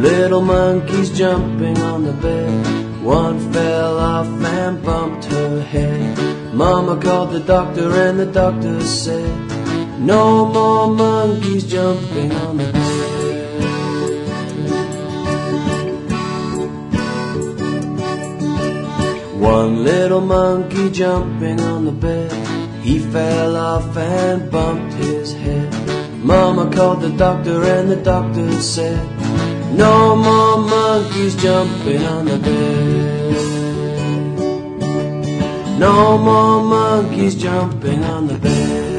little monkeys jumping on the bed. One fell off and bumped her head. Mama called the doctor and the doctor said, No more monkeys jumping on the bed. One little monkey jumping on the bed. He fell off and bumped his head. Mama called the doctor and the doctor said, No more monkeys jumping on the bed. No more monkeys jumping on the bed.